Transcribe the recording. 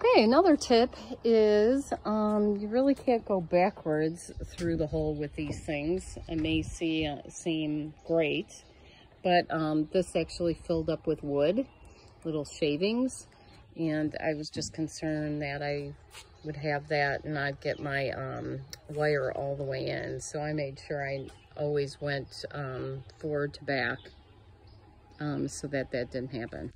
Okay, another tip is um, you really can't go backwards through the hole with these things. It may see, uh, seem great, but um, this actually filled up with wood, little shavings, and I was just concerned that I would have that and I'd get my um, wire all the way in. So I made sure I always went um, forward to back um, so that that didn't happen.